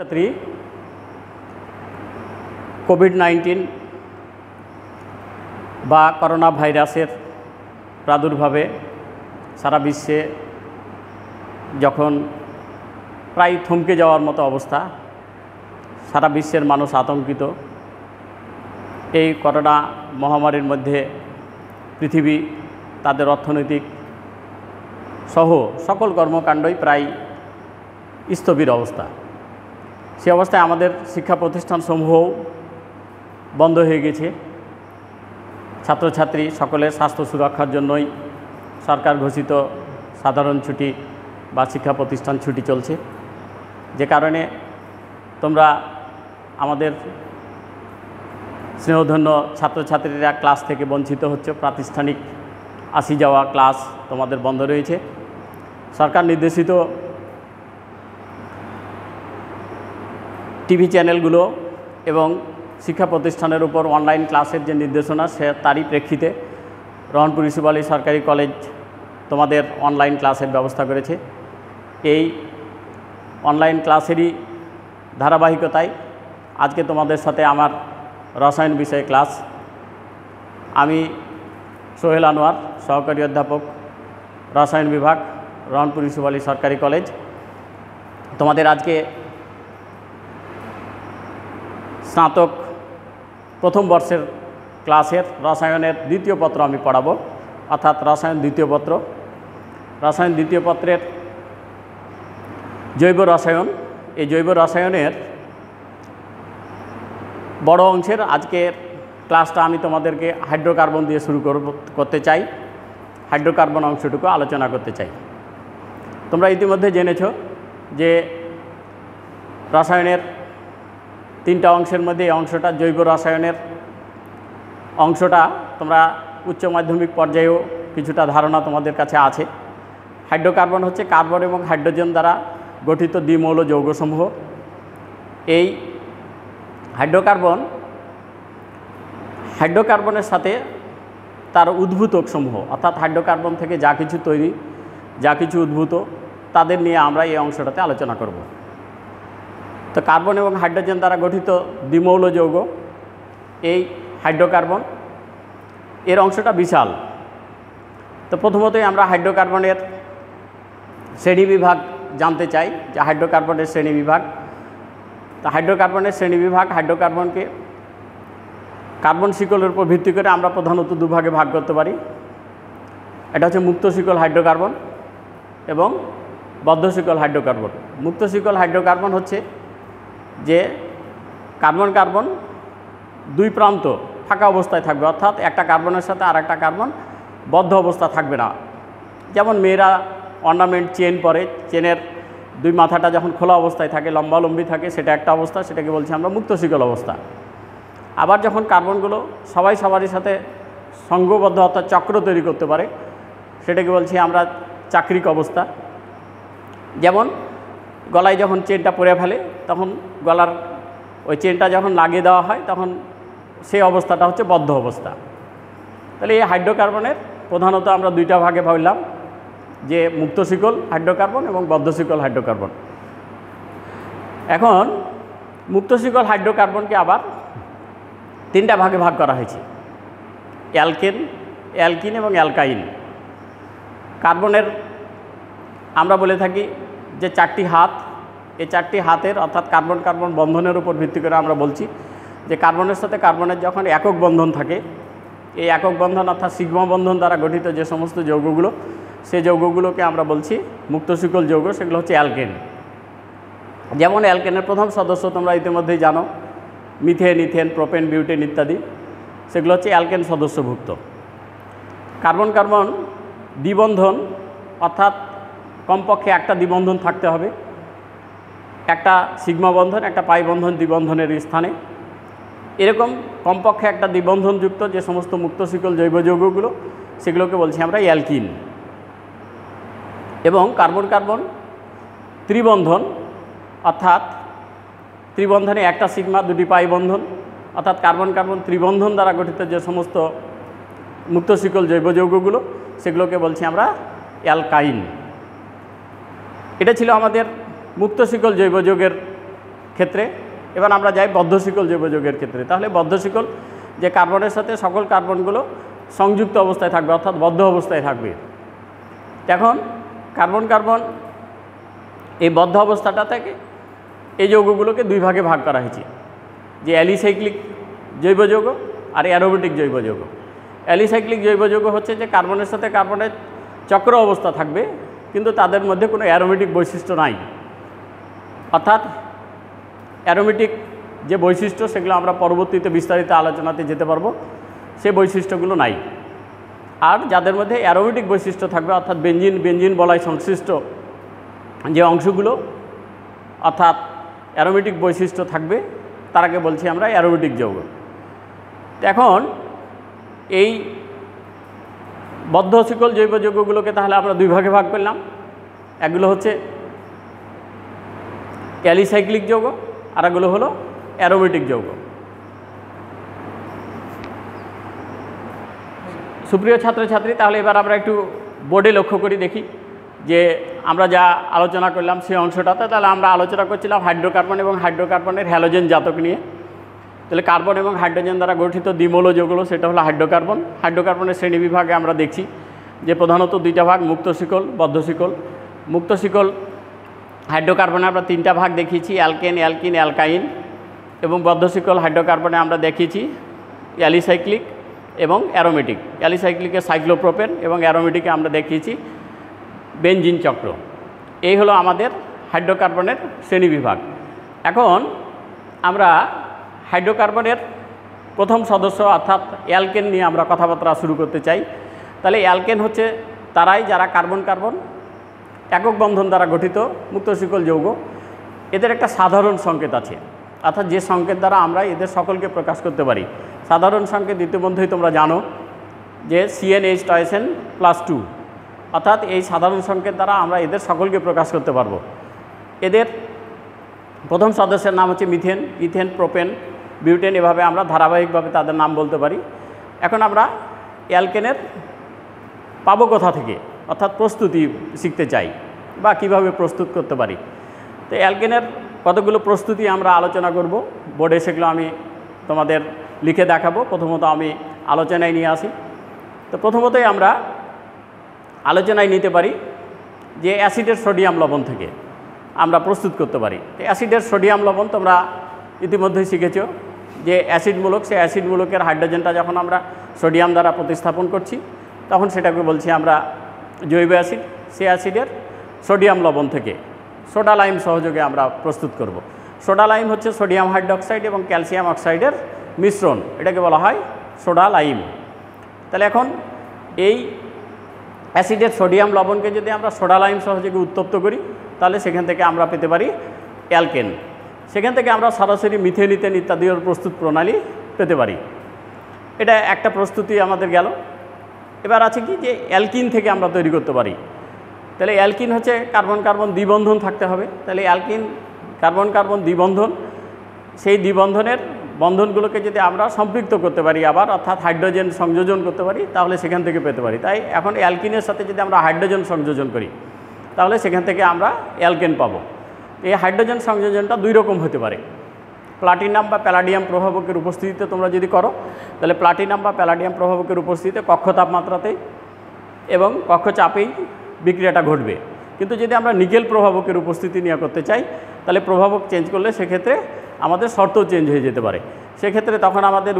ছাত্রী Covid nineteen বা corona ভাইরাসের প্রাদুর্ভাবে সারা বিশ্বে যখন প্রায় থমকে যাওয়ার মতো অবস্থা, সারা বিশ্বের মানুষ আতঙ্কিত। এই করোনা মহামারীর মধ্যে পৃথিবী, তাদের অর্থনৈতিক সহ সকল কর্মকাণ্ডই প্রায় স্থবির অবস্থা। সে অবস্থায় আমাদের শিক্ষা প্রতিষ্ঠানসমূহও বন্ধ হয়ে গেছে। ছাত্রছাত্রী সকলের স্বাস্থ্য সুরক্ষার জন্যই সরকার ঘোষিত সাধারণ ছুটি বা শিক্ষা প্রতিষ্ঠান ছুটি চলছে। যে কারণে তোমরা আমাদের স্নেহধন্য ছাত্রছাত্রীরা ক্লাস থেকে বঞ্চিত হচ্ছে। প্রাতিষ্ঠানিক আসি যাওয়া ক্লাস তোমাদের বন্ধ রয়েছে। সরকার নির্দেশিত টিভি চ্যানেলগুলো এবং শিক্ষা প্রতিষ্ঠানের উপর অনলাইন ক্লাসের যে নির্দেশনা, সে তারই প্রেক্ষিতে রহনপুর ইসুফ সরকারি কলেজ তোমাদের অনলাইন ক্লাসের ব্যবস্থা করেছে। এই অনলাইন ক্লাসেরই ধারাবাহিকতায় আজকে তোমাদের সাথে আমার রসায়ন বিষয়ে ক্লাস। আমি সোহেল আনোয়ার, সহকারী অধ্যাপক, রসায়ন বিভাগ রহনপুর ইসুফ সরকারি কলেজ। তোমাদের আজকে স্নাতক প্রথম বর্ষের ক্লাসের রসায়নের দ্বিতীয় পত্র আমি পড়াবো, অর্থাৎ রসায়ন দ্বিতীয় পত্র। রসায়ন দ্বিতীয় পত্রের জৈব রসায়ন, এই জৈব রসায়নের বড় অংশের আজকের ক্লাসটা আমি তোমাদেরকে হাইড্রোকার্বন দিয়ে শুরু করতে চাই। হাইড্রোকার্বন অংশটুকু আলোচনা করতে চাই। তোমরা ইতিমধ্যে জেনেছ যে রসায়নের তিনটা অংশের মধ্যে এই অংশটা জৈব রসায়নের অংশটা তোমরা উচ্চ মাধ্যমিক পর্যায়েও কিছুটা ধারণা তোমাদের কাছে আছে। হাইড্রোকার্বন হচ্ছে কার্বন এবং হাইড্রোজেন দ্বারা গঠিত দ্বিমৌল যৌগসমূহ। এই হাইড্রোকার্বন হাইড্রোকার্বনের সাথে তার উদ্ভূতক সমূহ অর্থাৎ হাইড্রোকার্বন থেকে যা কিছু তৈরি, যা কিছু উদ্ভূত, তাদের নিয়ে আমরা এই অংশটাতে আলোচনা করব। তো কার্বন এবং হাইড্রোজেন দ্বারা গঠিত দ্বিমৌল যৌগ, এই হাইড্রোকার্বন, এর অংশটা বিশাল। তো প্রথমতই আমরা হাইড্রোকার্বনের শ্রেণি বিভাগ জানতে চাই যে হাইড্রোকার্বনের শ্রেণি বিভাগ। তা হাইড্রোকার্বনের শ্রেণি বিভাগ হাইড্রোকার্বনকে কার্বন শিকলের উপর ভিত্তি করে আমরা প্রধানত দুভাগে ভাগ করতে পারি। এটা হচ্ছে মুক্ত শিকল হাইড্রোকার্বন এবং বদ্ধ শিকল হাইড্রোকার্বন। মুক্ত শিকল হাইড্রোকার্বন হচ্ছে যে কার্বন কার্বন দুই প্রান্ত ফাঁকা অবস্থায় থাকবে, অর্থাৎ একটা কার্বনের সাথে আর একটা কার্বন বদ্ধ অবস্থা থাকবে না। যেমন মেয়েরা অর্নামেন্ট চেন পরে চেনের দুই মাথাটা যখন খোলা অবস্থায় থাকে, লম্বালম্বি থাকে, সেটা একটা অবস্থা, সেটাকে বলছি আমরা মুক্ত শিকল অবস্থা। আবার যখন কার্বনগুলো সবাই সবারই সাথে সঙ্গবদ্ধ অর্থাৎ চক্র তৈরি করতে পারে, সেটাকে বলছি আমরা চাকরিক অবস্থা। যেমন গলায় যখন চেনটা পরে ফেলে, তখন গলার ওই চেনটা যখন লাগিয়ে দেওয়া হয়, তখন সেই অবস্থাটা হচ্ছে বদ্ধ অবস্থা। তাহলে এই হাইড্রোকার্বনের প্রধানত আমরা দুইটা ভাগে ভাবলাম, যে মুক্ত শিকল হাইড্রোকার্বন এবং বদ্ধ শিকল হাইড্রোকার্বন। এখন মুক্ত শিকল হাইড্রোকার্বনকে আবার তিনটা ভাগে ভাগ করা হয়েছে, অ্যালকেন, অ্যালকিন এবং অ্যালকাইন। কার্বনের আমরা বলে থাকি যে চারটি হাত এই চারটি হাতের অর্থাৎ কার্বন কার্বন বন্ধনের উপর ভিত্তি করে আমরা বলছি যে কার্বনের সাথে কার্বনের যখন একক বন্ধন থাকে, এই একক বন্ধন অর্থাৎ সিগমা বন্ধন দ্বারা গঠিত যে সমস্ত যৌগগুলো, সেই যৌগগুলোকে আমরা বলছি মুক্তশিকল যৌগ, সেগুলো হচ্ছে অ্যালকেন। যেমন অ্যালকেনের প্রথম সদস্য তোমরা ইতিমধ্যেই জানো, মিথেন, ইথেন, প্রোপেন, বিউটেন ইত্যাদি, সেগুলো হচ্ছে অ্যালকেন সদস্যভুক্ত। কার্বন কার্বন দ্বিবন্ধন অর্থাৎ কমপক্ষে একটা দ্বিবন্ধন থাকতে হবে। একটা সিগমা বন্ধন, একটা পাই বন্ধন দ্বিবন্ধনের স্থানে। এরকম কমপক্ষে একটা দ্বিবন্ধনযুক্ত যে সমস্ত মুক্ত শিকল জৈব যৌগগুলো, সেগুলোকে বলছি আমরা অ্যালকিন। এবং কার্বন কার্বন ত্রিবন্ধন, অর্থাৎ ত্রিবন্ধনে একটা সিগমা, দুটি পাই বন্ধন, অর্থাৎ কার্বন কার্বন ত্রিবন্ধন দ্বারা গঠিত যে সমস্ত মুক্ত শিকল জৈব যৌগগুলো, সেগুলোকে বলছি আমরা অ্যালকাইন। এটা ছিল আমাদের মুক্ত শিকল জৈব যৌগের ক্ষেত্রে, এবার আমরা যাই বদ্ধশিকল জৈব যৌগের ক্ষেত্রে। তাহলে বদ্ধশিকল যে কার্বনের সাথে সকল কার্বনগুলো সংযুক্ত অবস্থায় থাকবে, অর্থাৎ বদ্ধ অবস্থায় থাকবে। এখন কার্বন কার্বন এই বদ্ধ অবস্থাটা থেকে এই যৌগগুলোকে দুই ভাগে ভাগ করা হয়েছে। যে অ্যালিসাইক্লিক জৈব যৌগ আর অ্যারোবেটিক জৈব যৌগ অ্যালিসাইক্লিক জৈব যৌগ হচ্ছে যে কার্বনের সাথে কার্বনের চক্র অবস্থা থাকবে, কিন্তু তাদের মধ্যে কোনো অ্যারোমেটিক বৈশিষ্ট্য নাই। অর্থাৎ অ্যারোমেটিক যে বৈশিষ্ট্য সেগুলো আমরা পরবর্তীতে বিস্তারিত আলোচনাতে যেতে পারব সেই বৈশিষ্ট্যগুলো নাই। আর যাদের মধ্যে অ্যারোমেটিক বৈশিষ্ট্য থাকবে, অর্থাৎ বেঞ্জিন বেঞ্জিন বলায় সংশ্লিষ্ট যে অংশগুলো, অর্থাৎ অ্যারোমেটিক বৈশিষ্ট্য থাকবে তারাকে বলছি আমরা অ্যারোমেটিক যৌগ। এখন এই বদ্ধ শিকল জৈব যৌগগুলোকে তাহলে আমরা দুই ভাগে ভাগ করলাম। এগুলো হচ্ছে অ্যালিসাইক্লিক যৌগ আর এগুলো হলো অ্যারোমেটিক যৌগ। সুপ্রিয় ছাত্রছাত্রী, তাহলে এবার আমরা একটু বোর্ডে লক্ষ্য করি, দেখি যে আমরা যা আলোচনা করলাম সেই অংশটাতে তাহলে আমরা আলোচনা করছিলাম হাইড্রোকার্বন এবং হাইড্রোকার্বনের হ্যালোজেন জাতক নিয়ে। তাহলে কার্বন এবং হাইড্রোজেন দ্বারা গঠিত দ্বিমূল যৌগুলো সেটা হলো হাইড্রোকার্বন। হাইড্রোকার্বনের শ্রেণি বিভাগে আমরা দেখছি যে প্রধানত দুইটা ভাগ, মুক্ত শিকল, বদ্ধ শিকল। মুক্ত শিকল হাইড্রোকার্বনে আমরা তিনটা ভাগ দেখিয়েছি, অ্যালকেন, অ্যালকিন, অ্যালকাইন এবং বদ্ধ শিকল হাইড্রোকার্বনে আমরা দেখিয়েছি অ্যালিসাইক্লিক এবং অ্যারোমেটিক। অ্যালিসাইক্লিকে সাইক্লোপ্রোপেন এবং অ্যারোমেটিকে আমরা দেখিয়েছি বেঞ্জিন চক্র। এই হলো আমাদের হাইড্রোকার্বনের শ্রেণীবিভাগ। এখন আমরা হাইড্রোকার্বনের প্রথম সদস্য অর্থাৎ অ্যালকেন নিয়ে আমরা কথাবার্তা শুরু করতে চাই। তাহলে অ্যালকেন হচ্ছে তারাই যারা কার্বন কার্বন একক বন্ধন দ্বারা গঠিত মুক্ত শিকল যৌগ। এদের একটা সাধারণ সংকেত আছে। অর্থাৎ যে সংকেত দ্বারা আমরা এদের সকলকে প্রকাশ করতে পারি। সাধারণ সংকেত ইতিমধ্যেই তোমরা জানো যে সিএনএইচ টয়েসেন প্লাস টু অর্থাৎ এই সাধারণ সংকেত দ্বারা আমরা এদের সকলকে প্রকাশ করতে পারব। এদের প্রথম সদস্যের নাম হচ্ছে মিথেন। ইথেন, প্রোপেন, বিউটেন এভাবে আমরা ধারাবাহিকভাবে তাদের নাম বলতে পারি। এখন আমরা অ্যালকেনের পাবো কোথা থেকে? অর্থাৎ প্রস্তুতি শিখতে চাই বা কীভাবে প্রস্তুত করতে পারি। তো অ্যালকেনের কতগুলো প্রস্তুতি আমরা আলোচনা করব, বোর্ডে সেগুলো আমি তোমাদের লিখে দেখাবো। প্রথমত আমি আলোচনায় নিয়ে আসি। তো প্রথমতই আমরা আলোচনায় নিতে পারি যে অ্যাসিডের সোডিয়াম লবণ থেকে আমরা প্রস্তুত করতে পারি। তো অ্যাসিডের সোডিয়াম লবণ তোমরা ইতিমধ্যেই শিখেছ যে অ্যাসিডমূলক সে অ্যাসিডমূলকের হাইড্রোজেনটা যখন আমরা সোডিয়াম দ্বারা প্রতিস্থাপন করছি, তখন সেটাকে বলছি আমরা জৈব অ্যাসিড, সে অ্যাসিডের সোডিয়াম লবণ থেকে। সোডা লাইম সহযোগে আমরা প্রস্তুত করব। সোডা লাইম হচ্ছে সোডিয়াম হাইড্রোক্সাইড এবং ক্যালসিয়াম অক্সাইডের মিশ্রণ। এটাকে বলা হয় সোডা লাইম। তাহলে এখন এই অ্যাসিডের সোডিয়াম লবণকে যদি আমরা সোডা লাইম সহযোগে উত্তপ্ত করি, তাহলে সেখান থেকে আমরা পেতে পারি অ্যালকেন। সেখান থেকে আমরা সরাসরি মিথেন, ইথেন ইত্যাদির প্রস্তুত প্রণালী পেতে পারি। এটা একটা প্রস্তুতি আমাদের গেল। এবার আছে কি যে অ্যালকিন থেকে আমরা তৈরি করতে পারি। তাহলে অ্যালকিন হচ্ছে কার্বন কার্বন দ্বিবন্ধন থাকতে হবে। তাহলে অ্যালকিন, কার্বন কার্বন দ্বিবন্ধন, সেই দ্বিবন্ধনের বন্ধনগুলোকে যদি আমরা সম্পৃক্ত করতে পারি আবার, অর্থাৎ হাইড্রোজেন সংযোজন করতে পারি, তাহলে সেখান থেকে পেতে পারি। তাই এখন অ্যালকিনের সাথে যদি আমরা হাইড্রোজেন সংযোজন করি, তাহলে সেখান থেকে আমরা অ্যালকেন পাবো। এই হাইড্রোজেন সংযোজনটা দুই রকম হতে পারে। প্লাটিনাম বা প্যালাডিয়াম প্রভাবকের উপস্থিতিতে তোমরা যদি করো, তাহলে প্লাটিনাম বা প্যালাডিয়াম প্রভাবকের উপস্থিতিতে কক্ষ তাপমাত্রাতেই এবং কক্ষ চাপেই বিক্রিয়াটা ঘটবে। কিন্তু যদি আমরা নিকেল প্রভাবকের উপস্থিতি নিয়ে করতে চাই, তাহলে প্রভাবক চেঞ্জ করলে সেক্ষেত্রে আমাদের শর্তও চেঞ্জ হয়ে যেতে পারে। সেক্ষেত্রে তখন আমাদের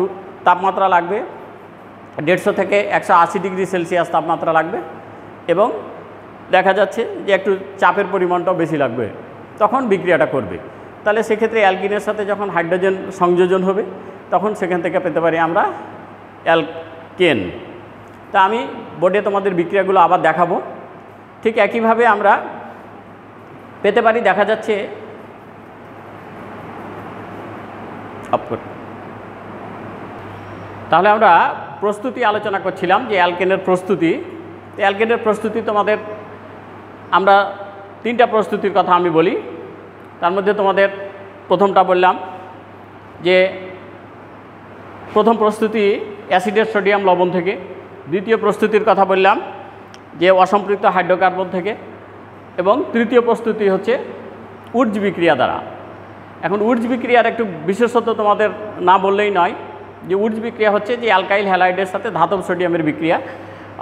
তাপমাত্রা লাগবে দেড়শো থেকে একশো আশি ডিগ্রি সেলসিয়াস তাপমাত্রা লাগবে এবং দেখা যাচ্ছে যে একটু চাপের পরিমাণটাও বেশি লাগবে। তখন বিক্রিয়াটা করবে। তাহলে সেক্ষেত্রে অ্যালকিনের সাথে যখন হাইড্রোজেন সংযোজন হবে, তখন সেখান থেকে পেতে পারি আমরা অ্যালকেন। তা আমি বোর্ডে তোমাদের বিক্রিয়াগুলো আবার দেখাবো। ঠিক একইভাবে আমরা পেতে পারি, দেখা যাচ্ছে তাহলে আমরা প্রস্তুতি আলোচনা করছিলাম যে অ্যালকেনের প্রস্তুতি। অ্যালকেনের প্রস্তুতি তোমাদের আমরা তিনটা প্রস্তুতির কথা আমি বলি। তার মধ্যে তোমাদের প্রথমটা বললাম যে প্রথম প্রস্তুতি অ্যাসিডের সোডিয়াম লবণ থেকে। দ্বিতীয় প্রস্তুতির কথা বললাম যে অসম্পৃক্ত হাইড্রোকার্বন থেকে এবং তৃতীয় প্রস্তুতি হচ্ছে উর্জ বিক্রিয়া দ্বারা। এখন উডস বিক্রিয়ার একটু বিশেষত তোমাদের না বললেই নয় যে উর্জ বিক্রিয়া হচ্ছে যে অ্যালকাইল হ্যালাইডের সাথে ধাতব সোডিয়ামের বিক্রিয়া।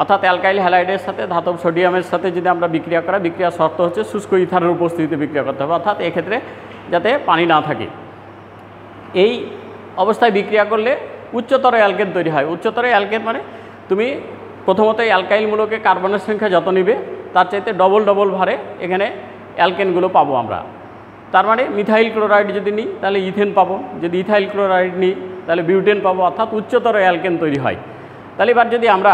অর্থাৎ অ্যালকাইল হ্যালাইডের সাথে ধাতব সোডিয়ামের সাথে যদি আমরা বিক্রিয়া করা বিক্রিয়ার শর্ত হচ্ছে শুষ্ক ইথারের উপস্থিতিতে বিক্রিয়া করতে হবে। অর্থাৎ এক্ষেত্রে যাতে পানি না থাকে। এই অবস্থায় বিক্রিয়া করলে উচ্চতর অ্যালকেন তৈরি হয়। উচ্চতর অ্যালকেন মানে তুমি প্রথমত অ্যালকাইলগুলোকে কার্বনের সংখ্যা যত নিবে, তার চাইতে ডবল ডবল ভারে এখানে অ্যালকেনগুলো পাবো আমরা। তার মানে মিথাইল ক্লোরাইড যদি নিই, তাহলে ইথেন পাবো। যদি ইথাইল ক্লোরাইড নিই, তাহলে বিউটেন পাবো। অর্থাৎ উচ্চতর অ্যালকেন তৈরি হয়। তাহলে এবার যদি আমরা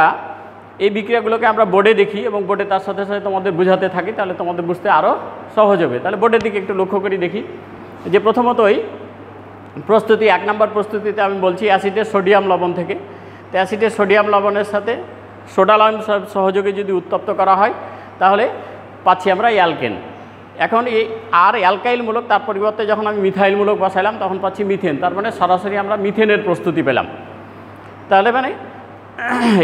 এই বিক্রিয়াগুলোকে আমরা বোর্ডে দেখি এবং বোর্ডে তার সাথে সাথে তোমাদের বোঝাতে থাকি, তাহলে তোমাদের বুঝতে আরও সহজ হবে। তাহলে বোর্ডের দিকে একটু লক্ষ্য করি দেখি। যে প্রথমতই, প্রস্তুতি, এক নম্বর প্রস্তুতিতে আমি বলছি অ্যাসিডের সোডিয়াম লবণ থেকে। তো অ্যাসিডের সোডিয়াম লবণের সাথে সোডা লবণ সহযোগে যদি উত্তপ্ত করা হয়, তাহলে পাচ্ছি আমরা অ্যালকেন। এখন এই আর অ্যালকাইলমূলক, তার পরিবর্তে যখন আমি মিথাইলমূলক বসাইলাম, তখন পাচ্ছি মিথেন। তার মানে সরাসরি আমরা মিথেনের প্রস্তুতি পেলাম। তাহলে মানে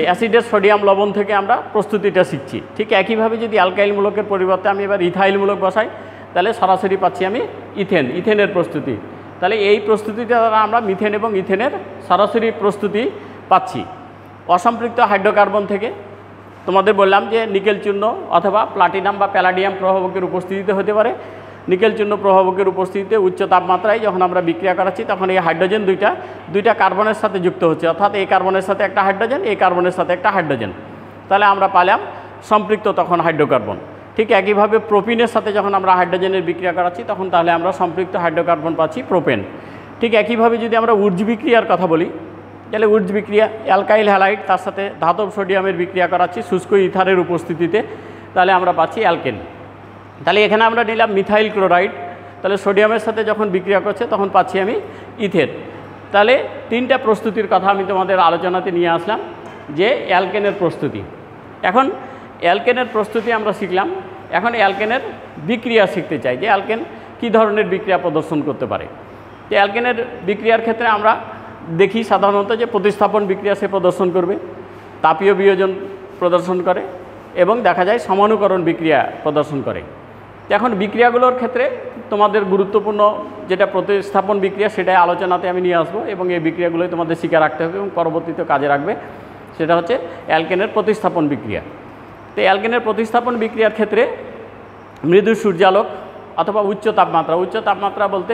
অ্যাসিডের সোডিয়াম লবণ থেকে আমরা প্রস্তুতিটা শিখছি। ঠিক একইভাবে যদি অ্যালকাইলমূলকের পরিবর্তে আমি এবার ইথাইলমূলক বসাই, তাহলে সরাসরি পাচ্ছি আমি ইথেন, ইথেনের প্রস্তুতি। তাহলে এই প্রস্তুতিটা দ্বারা আমরা মিথেন এবং ইথেনের সরাসরি প্রস্তুতি পাচ্ছি। অসম্পৃক্ত হাইড্রোকার্বন থেকে তোমাদের বললাম যে নিকেল চূর্ণ অথবা প্লাটিনাম বা প্যালাডিয়াম প্রভাবকের উপস্থিতিতে হতে পারে। নিকেল চূর্ণ প্রভাবকের উপস্থিতিতে উচ্চ তাপমাত্রায় যখন আমরা বিক্রিয়া করাচ্ছি, তখন এই হাইড্রোজেন দুইটা দুইটা কার্বনের সাথে যুক্ত হচ্ছে। অর্থাৎ এই কার্বনের সাথে একটা হাইড্রোজেন, এই কার্বনের সাথে একটা হাইড্রোজেন। তাহলে আমরা পালাম সম্পৃক্ত তখন হাইড্রোকার্বন। ঠিক একইভাবে প্রোপিনের সাথে যখন আমরা হাইড্রোজেনের বিক্রিয়া করাচ্ছি, তখন তাহলে আমরা সম্পৃক্ত হাইড্রোকার্বন পাচ্ছি প্রোপেন। ঠিক একইভাবে যদি আমরা উর্জ বিক্রিয়ার কথা বলি, তাহলে উডস বিক্রিয়া, অ্যালকাইল হ্যালাইড, তার সাথে ধাতব সোডিয়ামের বিক্রিয়া করাচ্ছি, শুষ্ক ইথারের উপস্থিতিতে, তাহলে আমরা পাচ্ছি অ্যালকেন। তাহলে এখানে আমরা নিলাম মিথাইল ক্লোরাইড। তাহলে সোডিয়ামের সাথে যখন বিক্রিয়া করছে, তখন পাচ্ছি আমি ইথের তাহলে তিনটা প্রস্তুতির কথা আমি তোমাদের আলোচনাতে নিয়ে আসলাম, যে অ্যালকেনের প্রস্তুতি। এখন অ্যালকেনের প্রস্তুতি আমরা শিখলাম। এখন অ্যালকেনের বিক্রিয়া শিখতে চাই, যে অ্যালকেন কী ধরনের বিক্রিয়া প্রদর্শন করতে পারে। যে অ্যালকেনের বিক্রিয়ার ক্ষেত্রে আমরা দেখি সাধারণত যে প্রতিস্থাপন বিক্রিয়া সে প্রদর্শন করবে, তাপীয় বিয়োজন প্রদর্শন করে এবং দেখা যায় সমানুকরণ বিক্রিয়া প্রদর্শন করে। এখন বিক্রিয়াগুলোর ক্ষেত্রে তোমাদের গুরুত্বপূর্ণ যেটা প্রতিস্থাপন বিক্রিয়া, সেটাই আলোচনাতে আমি নিয়ে আসব এবং এই বিক্রিয়াগুলোই তোমাদের শিখে রাখতে হবে এবং পরবর্তীতে কাজে রাখবে। সেটা হচ্ছে অ্যালকেনের প্রতিস্থাপন বিক্রিয়া। তো অ্যালকেনের প্রতিস্থাপন বিক্রিয়ার ক্ষেত্রে মৃদু সূর্যালোক অথবা উচ্চ তাপমাত্রা উচ্চ তাপমাত্রা বলতে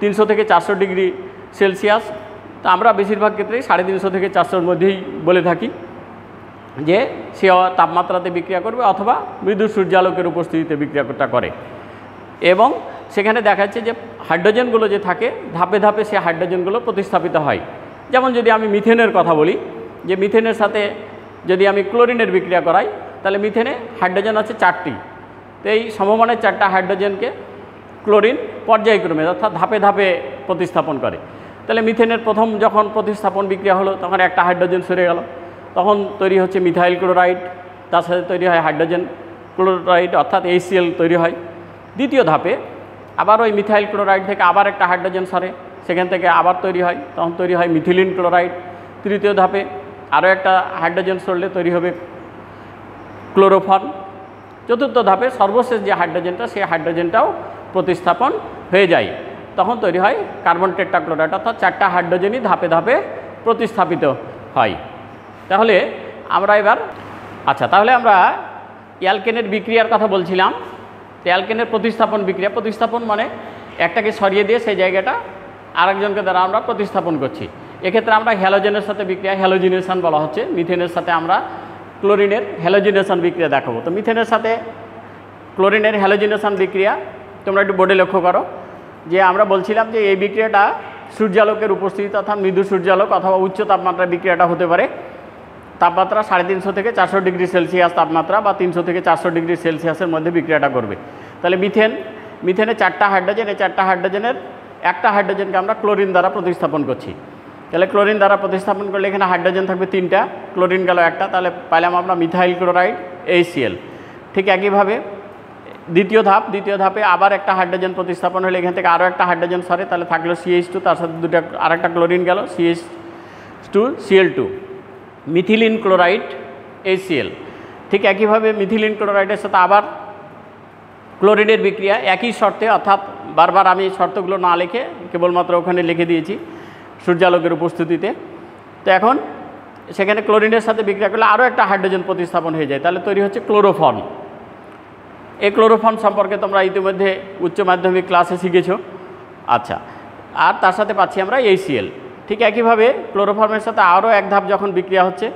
তিনশো থেকে চারশো ডিগ্রি সেলসিয়াস। তা আমরা বেশিরভাগ ক্ষেত্রেই সাড়ে তিনশো থেকে চারশোর মধ্যেই বলে থাকি। যে সে তাপমাত্রাতে বিক্রিয়া করবে অথবা মৃদু সূর্যালোকের উপস্থিতিতে বিক্রিয়াটা করে। এবং সেখানে দেখা যাচ্ছে যে হাইড্রোজেনগুলো যে থাকে, ধাপে ধাপে সে হাইড্রোজেনগুলো প্রতিস্থাপিত হয়। যেমন যদি আমি মিথেনের কথা বলি, যে মিথেনের সাথে যদি আমি ক্লোরিনের বিক্রিয়া করাই, তাহলে মিথেনে হাইড্রোজেন আছে চারটি। তো এই সমমানের চারটা হাইড্রোজেনকে ক্লোরিন পর্যায়ক্রমে অর্থাৎ ধাপে ধাপে প্রতিস্থাপন করে। তাহলে মিথেনের প্রথম যখন প্রতিস্থাপন বিক্রিয়া হলো, তখন একটা হাইড্রোজেন সরে গেল। তখন তৈরি হচ্ছে মিথাইল ক্লোরাইড, তার সাথে তৈরি হয় হাইড্রোজেন ক্লোরাইড, অর্থাৎ এইচসিএল তৈরি হয়। দ্বিতীয় ধাপে আবার ওই মিথাইল ক্লোরাইড থেকে আবার একটা হাইড্রোজেন সরে, সেখান থেকে আবার তৈরি হয়, তখন তৈরি হয় মিথিলিন ক্লোরাইড। তৃতীয় ধাপে আরও একটা হাইড্রোজেন সরলে তৈরি হবে ক্লোরোফর্ম। চতুর্থ ধাপে সর্বশেষ যে হাইড্রোজেনটা, সেই হাইড্রোজেনটাও প্রতিস্থাপন হয়ে যায়। তখন তৈরি হয় কার্বন টেট্রাক্লোরাইড, অর্থাৎ চারটা হাইড্রোজেনই ধাপে ধাপে প্রতিস্থাপিত হয়। তাহলে আমরা এবার আচ্ছা তাহলে আমরা অ্যালকেনের বিক্রিয়ার কথা বলছিলাম। তো অ্যালকেনের প্রতিস্থাপন বিক্রিয়া, প্রতিস্থাপন মানে একটাকে সরিয়ে দিয়ে সেই জায়গাটা আরেকজনকে দ্বারা আমরা প্রতিস্থাপন করছি। এক্ষেত্রে আমরা হ্যালোজেনের সাথে বিক্রিয়া, হ্যালোজিনেশন বলা হচ্ছে। মিথেনের সাথে আমরা ক্লোরিনের হ্যালোজিনেশন বিক্রিয়া দেখাবো। তো মিথেনের সাথে ক্লোরিনের হ্যালোজিনেশন বিক্রিয়া, তোমরা একটু বোর্ডে লক্ষ্য করো যে আমরা বলছিলাম যে এই বিক্রিয়াটা সূর্যালোকের উপস্থিতি অর্থাৎ মৃদু সূর্যালোক অথবা উচ্চ তাপমাত্রার বিক্রিয়াটা হতে পারে। তাপমাত্রা সাড়ে তিনশো থেকে চারশো ডিগ্রি সেলসিয়াস তাপমাত্রা বা তিনশো থেকে চারশো ডিগ্রি সেলসিয়াসের মধ্যে বিক্রিয়াটা করবে। তাহলে মিথেন, মিথেনে চারটা হাইড্রোজেন, এই চারটা হাইড্রোজেনের একটা হাইড্রোজেনকে আমরা ক্লোরিন দ্বারা প্রতিস্থাপন করছি। তাহলে ক্লোরিন দ্বারা প্রতিস্থাপন করলে এখানে হাইড্রোজেন থাকবে তিনটা, ক্লোরিন গেল একটা, তাহলে পাইলাম আমরা মিথাইল ক্লোরাইড এইচসিএল ঠিক একইভাবে দ্বিতীয় ধাপ, দ্বিতীয় ধাপে আবার একটা হাইড্রোজেন প্রতিস্থাপন হলে এখান থেকে আরও একটা হাইড্রোজেন সরে, তাহলে থাকল সিএইচ টু তার সাথে দুটো আরেকটা ক্লোরিন গেল CH two CL two methylene chloride ACL ঠিক একইভাবে মিথিলিন ক্লোরাইডের সাথে আবার ক্লোরিনের বিক্রিয়া, একই শর্তে অর্থাৎ বারবার আমি শর্তগুলো না লিখে কেবলমাত্র ওখানে লিখে দিয়েছি সূর্যালোকের উপস্থিতিতে। তো এখন সেখানে ক্লোরিনের সাথে বিক্রিয়া করলে আরও একটা হাইড্রোজেন প্রতিস্থাপন হয়ে যায়। তাহলে তৈরি হচ্ছে ক্লোরোফর্ম। এই ক্লোরোফর্ম সম্পর্কে তোমরা ইতিমধ্যে উচ্চ মাধ্যমিক ক্লাসে শিখেছ। আচ্ছা আর তার সাথে পাচ্ছি আমরা এইসিএল ঠিক একইভাবে ক্লোরোফর্মের সাথে আরও এক ধাপ যখন বিক্রিয়া হচ্ছে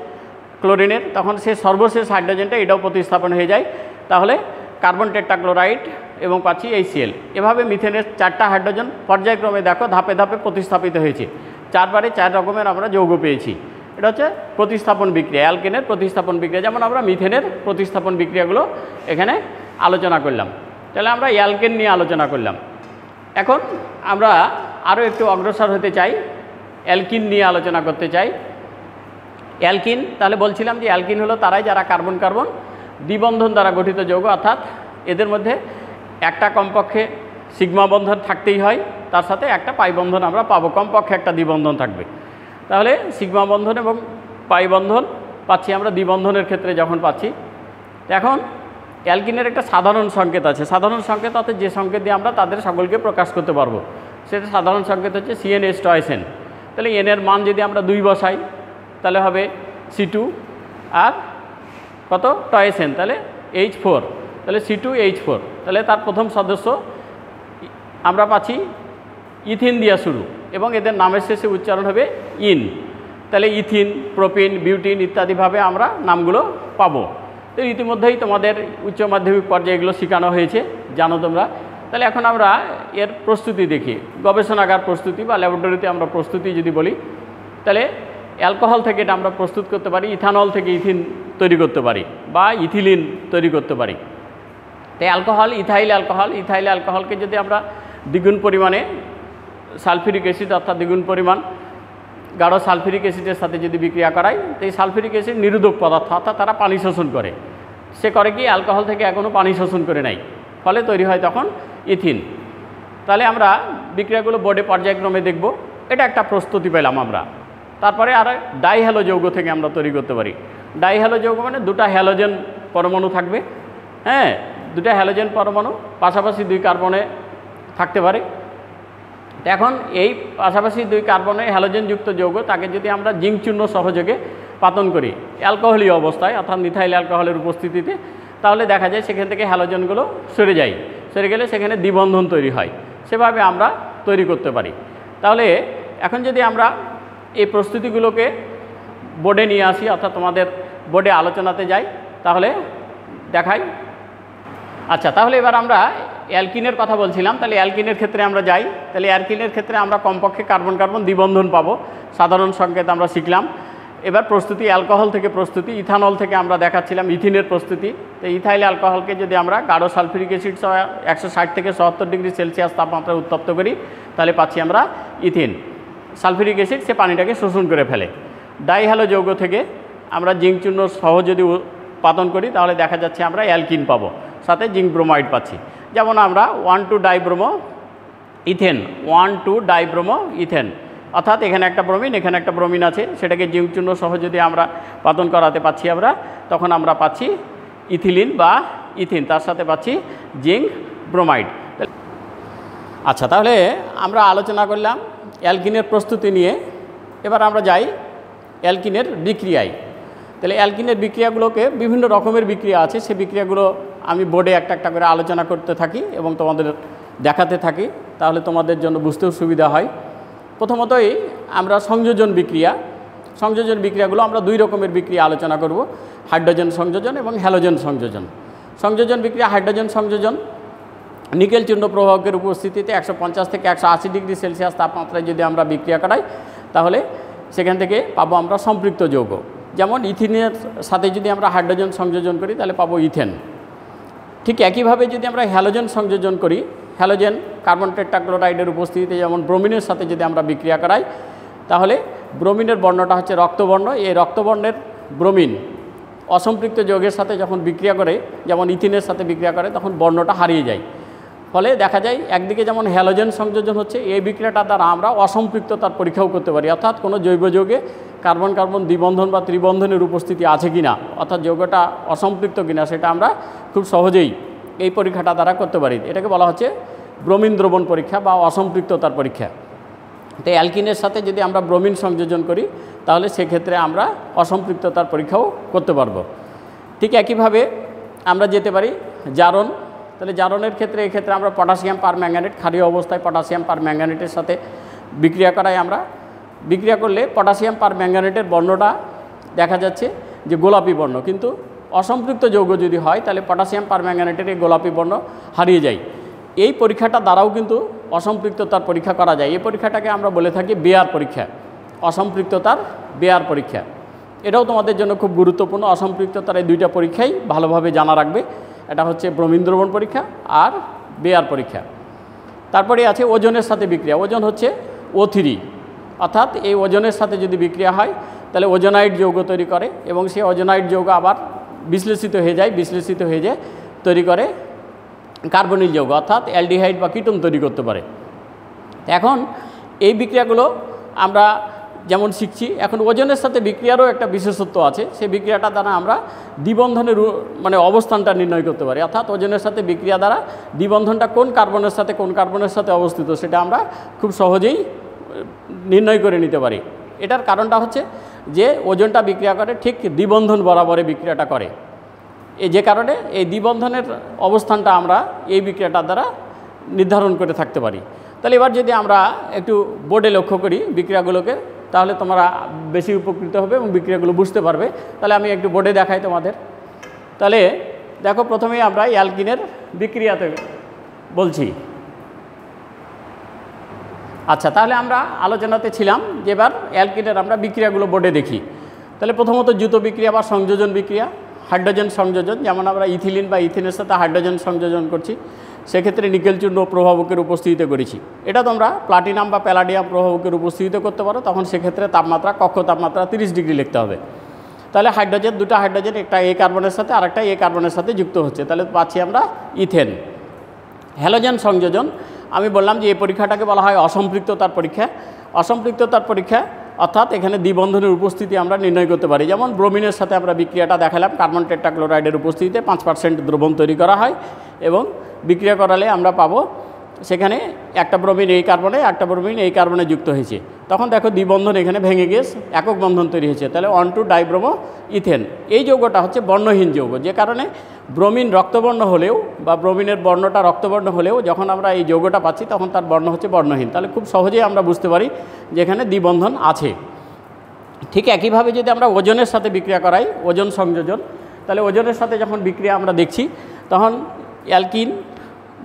ক্লোরিনের, তখন সে সর্বশেষ হাইড্রোজেনটা এটাও প্রতিস্থাপন হয়ে যায়। তাহলে কার্বন টেট্রাক্লোরাইড এবং পাচ্ছি এইসিএল এভাবে মিথেনের চারটা হাইড্রোজেন পর্যায়ক্রমে দেখো ধাপে ধাপে প্রতিস্থাপিত হয়েছে। চারবারে চার রকমের আমরা যৌগ পেয়েছি। এটা হচ্ছে প্রতিস্থাপন বিক্রিয়া, অ্যালকেনের প্রতিস্থাপন বিক্রিয়া, যেমন আমরা মিথেনের প্রতিস্থাপন বিক্রিয়াগুলো এখানে আলোচনা করলাম। তাহলে আমরা অ্যালকেন নিয়ে আলোচনা করলাম। এখন আমরা আরও একটু অগ্রসর হতে চাই। অ্যালকিন নিয়ে আলোচনা করতে চাই। অ্যালকিন, তাহলে বলছিলাম যে অ্যালকিন হলো তারাই যারা কার্বন কার্বন দ্বিবন্ধন দ্বারা গঠিত যৌগ, অর্থাৎ এদের মধ্যে একটা কমপক্ষে সিগমা বন্ধন থাকতেই হয়, তার সাথে একটা পাই বন্ধন আমরা পাবো, কমপক্ষে একটা দ্বিবন্ধন থাকবে। তাহলে সিগমা বন্ধন এবং পাই বন্ধন পাচ্ছি আমরা দ্বিবন্ধনের ক্ষেত্রে যখন পাচ্ছি। এখন অ্যালকিনের একটা সাধারণ সংকেত আছে। সাধারণ সংকেত অর্থাৎ যে সংকেত দিয়ে আমরা তাদের সকলকে প্রকাশ করতে পারব, সেটা সাধারণ সংকেত হচ্ছে সিএন এস টয়েসেন তাহলে এনের মান যদি আমরা দুই বসাই, তাহলে হবে সি টু আর কত? টয়েসেন। তাহলে এইচ ফোর তাহলে সি টু এইচ ফোর তাহলে তার প্রথম সদস্য আমরা পাচ্ছি ইথিন দিয়া শুরু, এবং এদের নামের শেষে উচ্চারণ হবে ইন। তাহলে ইথিন, প্রোপিন, বিউটিন ইত্যাদিভাবে আমরা নামগুলো পাবো। তো ইতিমধ্যেই তোমাদের উচ্চ মাধ্যমিক পর্যায়ে এগুলো শেখানো হয়েছে, জানো তোমরা। তাহলে এখন আমরা এর প্রস্তুতি দেখি। গবেষণাগার প্রস্তুতি বা ল্যাবরেটরিতে আমরা প্রস্তুতি যদি বলি, তাহলে অ্যালকোহল থেকে এটা আমরা প্রস্তুত করতে পারি, ইথানল থেকে ইথিন তৈরি করতে পারি বা ইথিলিন তৈরি করতে পারি। তাই অ্যালকোহল, ইথাইল অ্যালকোহল, ইথাইল অ্যালকোহলকে যদি আমরা দ্বিগুণ পরিমাণে সালফিউরিক অ্যাসিড অর্থাৎ দ্বিগুণ পরিমাণ গাঢ় সালফিউরিক অ্যাসিডের সাথে যদি বিক্রিয়া করাই, তো এই সালফিউরিক অ্যাসিড নিরোধক পদার্থ অর্থাৎ তারা পানি শোষণ করে। সে করে কি, অ্যালকোহল থেকে এখনও পানি শোষণ করে নাই। ফলে তৈরি হয় তখন ইথিন তাহলে আমরা বিক্রিয়াগুলো বোর্ডে পর্যায়ক্রমে দেখব। এটা একটা প্রস্তুতি পেলাম আমরা। তারপরে আর ডাই হ্যালো যৌগ থেকে আমরা তৈরি করতে পারি। ডাই হ্যালো যৌগ মানে দুটা হ্যালোজেন পরমাণু থাকবে। হ্যাঁ দুটা হ্যালোজেন পরমাণু পাশাপাশি দুই কার্বনে থাকতে পারে। এখন এই পাশাপাশি দুই কার্বনে হ্যালোজেনযুক্ত যৌগ, তাকে যদি আমরা জিঙ্ক চূর্ণ সহযোগে পাতন করি অ্যালকোহলীয় অবস্থায়, অর্থাৎ মিথাইল অ্যালকোহলের উপস্থিতিতে তাহলে দেখা যায় সেখান থেকে হ্যালোজেনগুলো সরে যায়। সরে গেলে সেখানে দ্বিবন্ধন তৈরি হয়। সেভাবে আমরা তৈরি করতে পারি। তাহলে এখন যদি আমরা এই প্রস্তুতিগুলোকে বোর্ডে নিয়ে আসি, অর্থাৎ তোমাদের বোর্ডে আলোচনাতে যাই, তাহলে দেখাই। আচ্ছা তাহলে এবার আমরা অ্যালকিনের কথা বলছিলাম। তাহলে অ্যালকিনের ক্ষেত্রে আমরা যাই। তাহলে অ্যালকিনের ক্ষেত্রে আমরা কমপক্ষে কার্বন কার্বন দ্বিবন্ধন পাবো। সাধারণ সংকেত আমরা শিখলাম। এবার প্রস্তুতি, অ্যালকোহল থেকে প্রস্তুতি, ইথানল থেকে আমরা দেখাচ্ছিলাম, ইথিনের প্রস্তুতি। তো ইথাইল অ্যালকোহলকে যদি আমরা গাঢ় সালফিউরিক অ্যাসিড সহ একশো ষাট থেকে সত্তর ডিগ্রি সেলসিয়াস তাপমাত্রায় উত্তপ্ত করি, তাহলে পাচ্ছি আমরা ইথিন। সালফিউরিক অ্যাসিড সে পানিটাকে শোষণ করে ফেলে। ডাইহ্যালো যৌগ থেকে আমরা জিঙ্ক চূর্ণ সহ যদি উৎপাদন করি, তাহলে দেখা যাচ্ছে আমরা অ্যালকিন পাবো। সাথে জিঙ্ক ব্রোমাইড পাচ্ছি। যেমন আমরা one two dibromo ethane, one two dibromo ethane. অর্থাৎ এখানে একটা ব্রমিন এখানে একটা ব্রমিন আছে। সেটাকে জিঙ্ক চূর্ণ সহ যদি আমরা পাতন করাতে পাচ্ছি আমরা, তখন আমরা পাচ্ছি ইথিলিন বা ইথিন, তার সাথে পাচ্ছি জিঙ্ক ব্রোমাইড। আচ্ছা তাহলে আমরা আলোচনা করলাম অ্যালকিনের প্রস্তুতি নিয়ে। এবার আমরা যাই অ্যালকিনের বিক্রিয়ায়। তাহলে অ্যালকিনের বিক্রিয়াগুলোকে বিভিন্ন রকমের বিক্রিয়া আছে। সে বিক্রিয়াগুলো আমি বোর্ডে একটা একটা করে আলোচনা করতে থাকি এবং তোমাদের দেখাতে থাকি। তাহলে তোমাদের জন্য বুঝতেও সুবিধা হয়। প্রথমতই আমরা সংযোজন বিক্রিয়া, সংযোজন বিক্রিয়াগুলো আমরা দুই রকমের বিক্রিয়া আলোচনা করব, হাইড্রোজেন সংযোজন এবং হ্যালোজেন সংযোজন। সংযোজন বিক্রিয়া, হাইড্রোজেন সংযোজন, নিকেল চূর্ণ প্রভাবকের উপস্থিতিতে একশো পঞ্চাশ থেকে একশো আশি ডিগ্রি সেলসিয়াস তাপমাত্রায় যদি আমরা বিক্রিয়া করাই তাহলে সেখান থেকে পাবো আমরা সম্পৃক্ত যৌগ। যেমন ইথিনের সাথে যদি আমরা হাইড্রোজেন সংযোজন করি, তাহলে পাবো ইথেন। ঠিক একইভাবে যদি আমরা হ্যালোজেন সংযোজন করি হ্যালোজেন, কার্বন টেট্রাক্লোরাইডের উপস্থিতিতে যেমন ব্রোমিনের সাথে যদি আমরা বিক্রিয়া করাই, তাহলে ব্রোমিনের বর্ণটা হচ্ছে রক্তবর্ণ। এই রক্তবর্ণের ব্রোমিন অসম্পৃক্ত যৌগের সাথে যখন বিক্রিয়া করে, যেমন ইথিনের সাথে বিক্রিয়া করে, তখন বর্ণটা হারিয়ে যায়। ফলে দেখা যায় একদিকে যেমন হ্যালোজেন সংযোজন হচ্ছে, এই বিক্রিয়াটা দ্বারা আমরা অসম্পৃক্ততার পরীক্ষাও করতে পারি। অর্থাৎ কোনো জৈব যৌগে কার্বন কার্বন দ্বিবন্ধন বা ত্রিবন্ধনের উপস্থিতি আছে কি না অর্থাৎ যৌগটা অসম্পৃক্ত কিনা, সেটা আমরা খুব সহজেই এই পরীক্ষাটা দ্বারা করতে পারি। এটাকে বলা হচ্ছে ব্রোমিন দ্রবণ পরীক্ষা বা অসম্পৃক্ততার পরীক্ষা। তো অ্যালকিনের সাথে যদি আমরা ব্রোমিন সংযোজন করি, তাহলে সেক্ষেত্রে আমরা অসম্পৃক্ততার পরীক্ষাও করতে পারব। ঠিক একইভাবে আমরা যেতে পারি জারণ। তাহলে জারণের ক্ষেত্রে, এক্ষেত্রে আমরা পটাশিয়াম পার ম্যাঙ্গানেট ক্ষারীয় অবস্থায় পটাশিয়াম পার ম্যাঙ্গানেটের সাথে বিক্রিয়া করাই আমরা। বিক্রিয়া করলে পটাশিয়াম পার ম্যাঙ্গানেটের বর্ণটা দেখা যাচ্ছে যে গোলাপি বর্ণ। কিন্তু অসম্পৃক্ত যৌগ যদি হয়, তাহলে পটাশিয়াম পার ম্যাঙ্গানেটের এই গোলাপি বর্ণ হারিয়ে যায়। এই পরীক্ষাটা দ্বারাও কিন্তু অসম্পৃক্ততার পরীক্ষা করা যায়। এই পরীক্ষাটাকে আমরা বলে থাকি বেয়ার পরীক্ষা। অসম্পৃক্ততার বেয়ার পরীক্ষা। এটাও তোমাদের জন্য খুব গুরুত্বপূর্ণ। অসম্পৃক্ততার এই দুইটা পরীক্ষাই ভালোভাবে জানা রাখবে। এটা হচ্ছে ব্রহ্মীন্দ্রবণ পরীক্ষা আর বেয়ার পরীক্ষা। তারপরে আছে ওজনের সাথে বিক্রিয়া। ওজন হচ্ছে ও থ্রি অর্থাৎ এই ওজনের সাথে যদি বিক্রিয়া হয়, তাহলে ওজনাইড যৌগ তৈরি করে এবং সেই ওজনাইড যৌগ আবার বিশ্লেষিত হয়ে যায়, বিশ্লেষিত হয়ে যায় তৈরি করে কার্বনিল যৌগ, অর্থাৎ অ্যালডিহাইড বা কিটোন তৈরি করতে পারে। এখন এই বিক্রিয়াগুলো আমরা যেমন শিখছি, এখন ওজনের সাথে বিক্রিয়ারও একটা বিশেষত্ব আছে। সেই বিক্রিয়াটা দ্বারা আমরা দ্বিবন্ধনের মানে অবস্থানটা নির্ণয় করতে পারি। অর্থাৎ ওজনের সাথে বিক্রিয়া দ্বারা দ্বিবন্ধনটা কোন কার্বনের সাথে, কোন কার্বনের সাথে অবস্থিত, সেটা আমরা খুব সহজেই নির্ণয় করে নিতে পারি। এটার কারণটা হচ্ছে যে ওজনটা বিক্রিয়া করে, ঠিক দ্বিবন্ধন বরাবরে বিক্রিয়াটা করে। এই যে কারণে এই দ্বিবন্ধনের অবস্থানটা আমরা এই বিক্রিয়াটার দ্বারা নির্ধারণ করে থাকতে পারি। তাহলে এবার যদি আমরা একটু বোর্ডে লক্ষ্য করি বিক্রিয়াগুলোকে, তাহলে তোমরা বেশি উপকৃত হবে এবং বিক্রিয়াগুলো বুঝতে পারবে। তাহলে আমি একটু বোর্ডে দেখাই তোমাদের। তাহলে দেখো, প্রথমেই আমরা অ্যালকিনের বিক্রিয়াতে বলছি। আচ্ছা তাহলে আমরা আলোচনাতে ছিলাম যে এবার অ্যালকিনের আমরা বিক্রিয়াগুলো বোর্ডে দেখি। তাহলে প্রথমত জুত বিক্রিয়া বা সংযোজন বিক্রিয়া, হাইড্রোজেন সংযোজন, যেমন আমরা ইথিলিন বা ইথিনের সাথে হাইড্রোজেন সংযোজন করছি, সেক্ষেত্রে নিকেল চূর্ণ প্রভাবকের উপস্থিতিতে করেছি। এটা তোমরা প্লাটিনাম বা প্যালাডিয়াম প্রভাবকের উপস্থিতিতে করতে পারো, তখন সেক্ষেত্রে তাপমাত্রা, কক্ষ তাপমাত্রা তিরিশ ডিগ্রি লিখতে হবে। তাহলে হাইড্রোজেন, দুটো হাইড্রোজেন, একটা এ কার্বনের সাথে আরেকটা এ কার্বনের সাথে যুক্ত হচ্ছে। তাহলে পাচ্ছি আমরা ইথেন। হ্যালোজেন সংযোজন আমি বললাম যে এই পরীক্ষাটাকে বলা হয় অসম্পৃক্ততার পরীক্ষা। অসম্পৃক্ততার পরীক্ষা অর্থাৎ এখানে দ্বিবন্ধনের উপস্থিতি আমরা নির্ণয় করতে পারি। যেমন ব্রোমিনের সাথে আমরা বিক্রিয়াটা দেখালাম, কার্বন টেট্রাক্লোরাইডের উপস্থিতিতে পাঁচ পার্সেন্ট দ্রবণ তৈরি করা হয় এবং বিক্রিয়া করালে আমরা পাবো সেখানে একটা ব্রোমিন এই কার্বনে একটা ব্রোমিন এই কার্বনে যুক্ত হয়েছে। তখন দেখো দ্বিবন্ধন এখানে ভেঙে গিয়ে একক বন্ধন তৈরি হয়েছে। তাহলে অন টু ডাইব্রোমো ইথেন এই যৌগটা হচ্ছে বর্ণহীন যৌগ, যে কারণে ব্রোমিন রক্তবর্ণ হলেও বা ব্রোমিনের বর্ণটা রক্তবর্ণ হলেও যখন আমরা এই যৌগটা পাচ্ছি, তখন তার বর্ণ হচ্ছে বর্ণহীন। তাহলে খুব সহজেই আমরা বুঝতে পারি যে এখানে দ্বিবন্ধন আছে। ঠিক একইভাবে যদি আমরা ওজনের সাথে বিক্রিয়া করাই, ওজন সংযোজন, তাহলে ওজনের সাথে যখন বিক্রিয়া আমরা দেখছি, তখন অ্যালকিন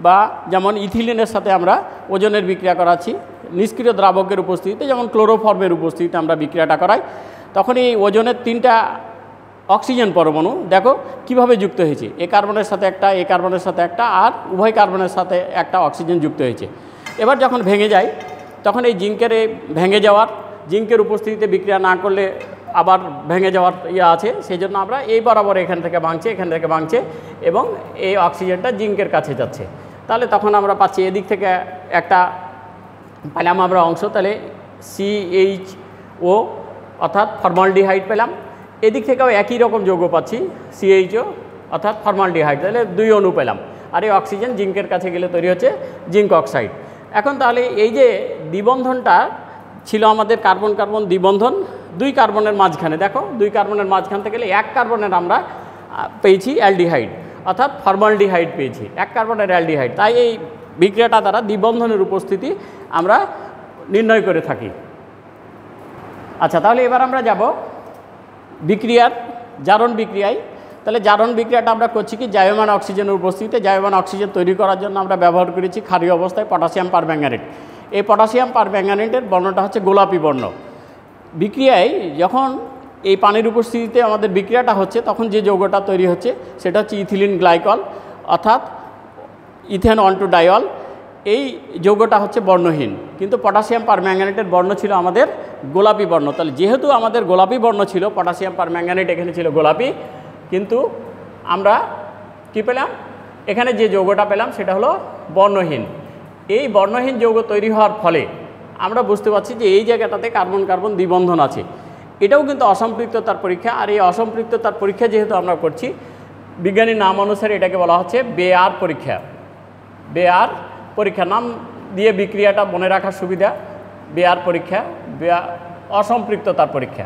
বা যেমন ইথিলিনের সাথে আমরা ওজনের বিক্রিয়া করাচ্ছি, নিষ্ক্রিয় দ্রাবকের উপস্থিতিতে যেমন ক্লোরোফর্মের উপস্থিতিতে আমরা বিক্রিয়াটা করাই তখন এই ওজনের তিনটা অক্সিজেন পরমাণু, দেখো কীভাবে যুক্ত হয়েছে, এ কার্বনের সাথে একটা, এ কার্বনের সাথে একটা, আর উভয় কার্বনের সাথে একটা অক্সিজেন যুক্ত হয়েছে। এবার যখন ভেঙে যায়, তখন এই জিঙ্কের ভেঙে যাওয়ার, জিঙ্কের উপস্থিতিতে বিক্রিয়া না করলে আবার ভেঙে যাওয়ার ইয়ে আছে সেই জন্য আমরা এই বরাবর এখান থেকে ভাঙছে, এখান থেকে ভাঙছে এবং এই অক্সিজেনটা জিঙ্কের কাছে যাচ্ছে। তাহলে তখন আমরা পাচ্ছি এদিক থেকে একটা পেলাম আমরা অংশ, তাহলে সিএইচ ও অর্থাৎ ফর্মালডিহাইড পেলাম। এদিক থেকেও একই রকম যৌগ পাচ্ছি সিএইচও অর্থাৎ ফর্মালডিহাইড তাহলে দুই অণু পেলাম। আর এই অক্সিজেন জিঙ্কের কাছে গেলে তৈরি হচ্ছে জিঙ্ক অক্সাইড এখন তাহলে এই যে দ্বিবন্ধনটা ছিল আমাদের কার্বন কার্বন দ্বিবন্ধন, দুই কার্বনের মাঝখানে, দেখো, দুই কার্বনের মাঝখান থেকে গেলে এক কার্বনের আমরা পেয়েছি অ্যালডিহাইড অর্থাৎ ফর্মালডিহাইড পেয়েছি, এক কার্বনের অ্যালডিহাইড তাই এই বিক্রিয়াটা দ্বারা দ্বিবন্ধনের উপস্থিতি আমরা নির্ণয় করে থাকি। আচ্ছা তাহলে এবার আমরা যাব বিক্রিয়ার জারণ বিক্রিয়ায়। তাহলে জারণ বিক্রিয়াটা আমরা করছি কি? জায়মান অক্সিজেনের উপস্থিতিতে। জায়মান অক্সিজেন তৈরি করার জন্য আমরা ব্যবহার করেছি ক্ষারীয় অবস্থায় পটাশিয়াম পারম্যাঙ্গানেট। এই পটাশিয়াম পারম্যাঙ্গানেটের বর্ণটা হচ্ছে গোলাপি বর্ণ। বিক্রিয়ায় যখন এই পানির উপস্থিতিতে আমাদের বিক্রিয়াটা হচ্ছে, তখন যে যৌগটা তৈরি হচ্ছে সেটা হচ্ছে ইথিলিন গ্লাইকল, অর্থাৎ ইথেন অন টু ডায়ল এই যৌগটা হচ্ছে বর্ণহীন, কিন্তু পটাশিয়াম পারম্যাঙ্গানেটের বর্ণ ছিল আমাদের গোলাপি বর্ণ। তাহলে যেহেতু আমাদের গোলাপি বর্ণ ছিল, পটাশিয়াম পারম্যাঙ্গানেট এখানে ছিল গোলাপি, কিন্তু আমরা কী পেলাম? এখানে যে যৌগটা পেলাম সেটা হলো বর্ণহীন। এই বর্ণহীন যৌগ তৈরি হওয়ার ফলে আমরা বুঝতে পারছি যে এই জায়গাটাতে কার্বন কার্বন দ্বিবন্ধন আছে। এটাও কিন্তু অসম্পৃক্ততার পরীক্ষা। আর এই অসম্পৃক্ততার পরীক্ষা যেহেতু আমরা করছি, বিজ্ঞানীর নাম অনুসারে এটাকে বলা হচ্ছে বেয়ার পরীক্ষা। বেয়ার পরীক্ষা, নাম দিয়ে বিক্রিয়াটা মনে রাখার সুবিধা বেয়ার পরীক্ষা বেয়া অসম্পৃক্ততার পরীক্ষা।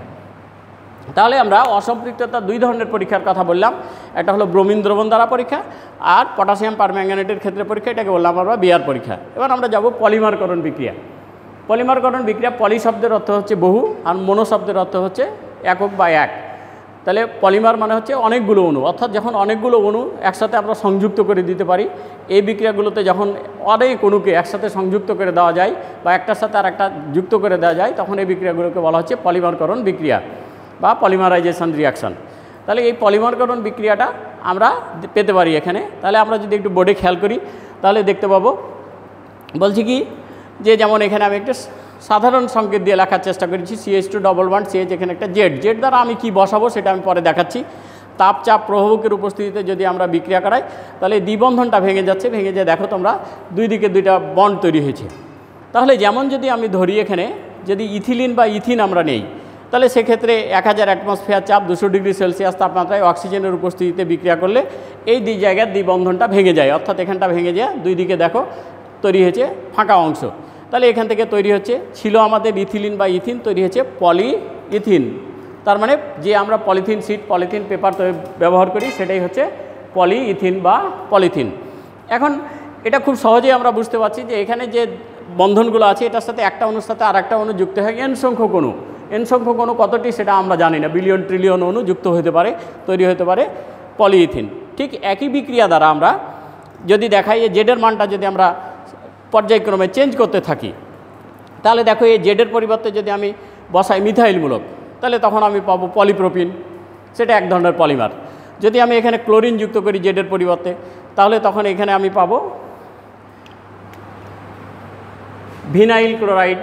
তাহলে আমরা অসম্পৃক্ততা দুই ধরনের পরীক্ষার কথা বললাম। একটা হলো ব্রোমিন দ্রবণ দ্বারা পরীক্ষা, আর পটাশিয়াম পারম্যাঙ্গানেটের ক্ষেত্রে পরীক্ষা, এটাকে বললাম আমরা বিয়ার পরীক্ষা। এবার আমরা যাব পলিমারকরণ বিক্রিয়া। পলিমারকরণ বিক্রিয়া পলি শব্দের অর্থ হচ্ছে বহু আর মনো শব্দের অর্থ হচ্ছে একক বা এক। তাহলে পলিমার মানে হচ্ছে অনেকগুলো অণু। অর্থাৎ যখন অনেকগুলো অণু একসাথে আমরা সংযুক্ত করে দিতে পারি, এই বিক্রিয়াগুলোতে যখন অনেক অণুকে একসাথে সংযুক্ত করে দেওয়া যায় বা একটার সাথে আর একটা যুক্ত করে দেওয়া যায়, তখন এই বিক্রিয়াগুলোকে বলা হচ্ছে পলিমারকরণ বিক্রিয়া বা পলিমারাইজেশন রিয়াকশন তাহলে এই পলিমারকরণ বিক্রিয়াটা আমরা পেতে পারি এখানে। তাহলে আমরা যদি একটু বোর্ডে খেয়াল করি, তাহলে দেখতে পাবো। বলছি কি যে যেমন এখানে আমি একটা সাধারণ সংকেত দিয়ে লেখার চেষ্টা করেছি CH two double one CH এখানে একটা জেড জেড দ্বারা আমি কি বসাবো সেটা আমি পরে দেখাচ্ছি। তাপ চাপ প্রভাবকের উপস্থিতিতে যদি আমরা বিক্রিয়া করাই, তাহলে দ্বিবন্ধনটা ভেঙে যাচ্ছে, ভেঙে যায় দেখো তোমরা দুই দিকে দুইটা বন্ড তৈরি হয়েছে। তাহলে যেমন যদি আমি ধরি এখানে, যদি ইথিলিন বা ইথিন আমরা নেই, তাহলে সেক্ষেত্রে এক হাজার অ্যাটমসফিয়ার চাপ, দুশো ডিগ্রি সেলসিয়াস তাপমাত্রায় অক্সিজেনের উপস্থিতিতে বিক্রিয়া করলে এই দুই জায়গার দ্বিবন্ধনটা ভেঙে যায়। অর্থাৎ এখানটা ভেঙে যায় দুই দিকে দেখো তৈরি হয়েছে ফাঁকা অংশ। তাহলে এখান থেকে তৈরি হচ্ছে, ছিল আমাদের ইথিলিন বা ইথিন, তৈরি হচ্ছে পলি ইথিন তার মানে যে আমরা পলিথিন সিট পলিথিন পেপার ব্যবহার করি, সেটাই হচ্ছে পলি ইথিন বা পলিথিন। এখন এটা খুব সহজেই আমরা বুঝতে পারছি যে এখানে যে বন্ধনগুলো আছে, এটার সাথে একটা অণুর সাথে আর একটা অণু যুক্ত হয়, এন সংখ্যক অণু এন সংখ্যক অণু কতটি সেটা আমরা জানি না, বিলিয়ন, ট্রিলিয়ন অণু যুক্ত হতে পারে, তৈরি হতে পারে পলিইথিন। ঠিক একই বিক্রিয়া দ্বারা আমরা যদি দেখাই, এই জেডের মানটা যদি আমরা পর্যায়ক্রমে চেঞ্জ করতে থাকি। তাহলে দেখো এই জেডের পরিবর্তে যদি আমি বসাই মিথাইলমূলক তাহলে তখন আমি পাবো পলিপ্রোপিন সেটা এক ধরনের পলিমার যদি আমি এখানে ক্লোরিন যুক্ত করি জেডের পরিবর্তে, তাহলে তখন এখানে আমি পাবো ভিনাইল ক্লোরাইড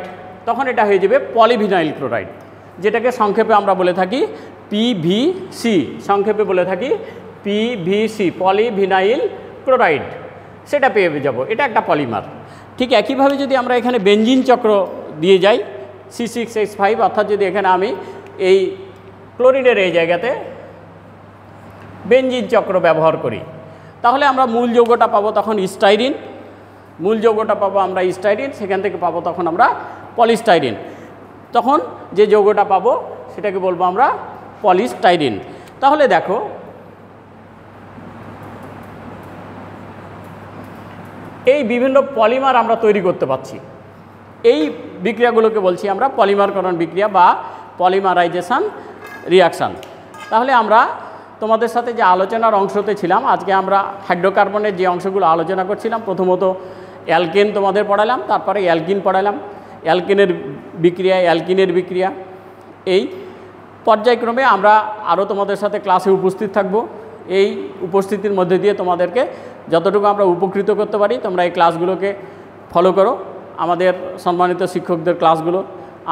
তখন এটা হয়ে যাবে পলিভিনাইল ক্লোরাইড যেটাকে সংক্ষেপে আমরা বলে থাকি পিভিসি সংক্ষেপে বলে থাকি পিভিসি পলিভিনাইল ক্লোরাইড সেটা পেয়ে যাব। এটা একটা পলিমার ঠিক একইভাবে যদি আমরা এখানে বেঞ্জিন চক্র দিয়ে যাই সি সিক্স এক্স ফাইভ অর্থাৎ যদি এখানে আমি এই ক্লোরিনের এই জায়গাতে বেঞ্জিন চক্র ব্যবহার করি, তাহলে আমরা মূল যৌগটা পাবো তখন স্টাইরিন, মূল যৌগটা পাবো আমরা স্টাইরিন, সেখান থেকে পাবো তখন আমরা পলিস্টাইরিন। তখন যে যৌগটা পাবো সেটাকে বলব আমরা পলিস্টাইরিন। তাহলে দেখো এই বিভিন্ন পলিমার আমরা তৈরি করতে পারছি। এই বিক্রিয়াগুলোকে বলছি আমরা পলিমারকরণ বিক্রিয়া বা পলিমারাইজেশন রিয়াকশান। তাহলে আমরা তোমাদের সাথে যে আলোচনার অংশতে ছিলাম, আজকে আমরা হাইড্রোকার্বনের যে অংশগুলো আলোচনা করছিলাম, প্রথমত অ্যালকেন তোমাদের পড়ালাম, তারপরে অ্যালকিন পড়ালাম, অ্যালকিনের বিক্রিয়া অ্যালকিনের বিক্রিয়া। এই পর্যায়ক্রমে আমরা আরও তোমাদের সাথে ক্লাসে উপস্থিত থাকব। এই উপস্থিতির মধ্যে দিয়ে তোমাদেরকে যতটুকু আমরা উপকৃত করতে পারি, তোমরা এই ক্লাসগুলোকে ফলো করো। আমাদের সম্মানিত শিক্ষকদের ক্লাসগুলো,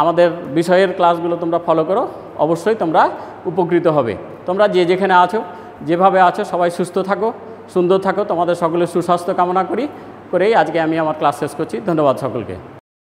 আমাদের বিষয়ের ক্লাসগুলো তোমরা ফলো করো। অবশ্যই তোমরা উপকৃত হবে। তোমরা যে যেখানে আছো, যেভাবে আছো, সবাই সুস্থ থাকো, সুন্দর থাকো। তোমাদের সকলের সুস্বাস্থ্য কামনা করি, করেই আজকে আমি আমার ক্লাস শেষ করছি। ধন্যবাদ সকলকে।